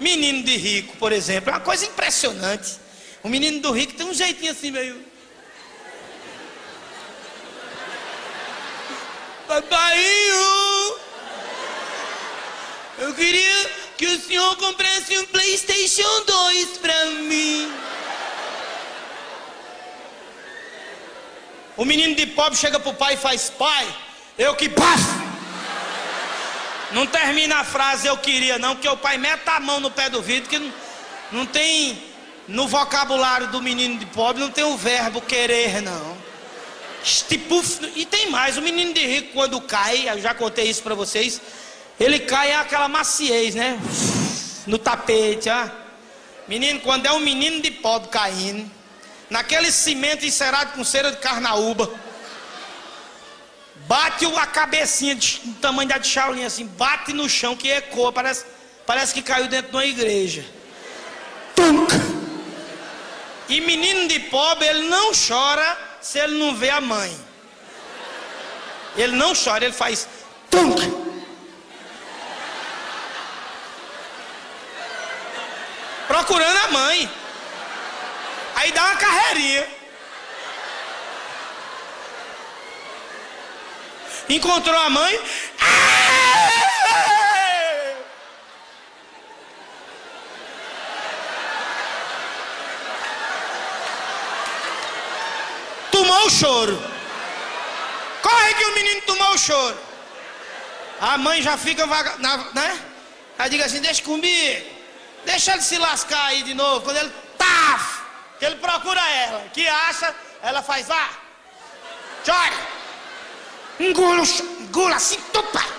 menino de rico, por exemplo. É uma coisa impressionante. O menino do rico tem um jeitinho assim meio. Papaiinho! Eu queria que o senhor comprasse um PlayStation 2 pra mim. O menino de pobre chega pro pai e faz: Pai, eu que passo. Não termina a frase eu queria, não, porque o pai mete a mão no pé do vidro, que não, não tem. No vocabulário do menino de pobre não tem o verbo querer, não. Tipo, e tem mais, o menino de rico quando cai, eu já contei isso para vocês, ele cai é aquela maciez, né? No tapete, ah. Menino, quando é um menino de pobre caindo, naquele cimento encerado com cera de carnaúba, bate a cabecinha do tamanho da de Shaolin, assim, bate no chão que ecoa, parece, parece que caiu dentro de uma igreja. Tum! E menino de pobre, ele não chora se ele não vê a mãe. Ele não chora, ele faz tum! procurando a mãe. Aí dá uma carreirinha. Encontrou a mãe. Tomou o choro. Corre que o menino tomou o choro. A mãe já fica vaga, né? Aí diga assim: deixa comigo. Deixa ele se lascar aí de novo. Quando ele tá, que ele procura ela, que acha, ela faz, vá, chora. Engula, engula assim, tupa.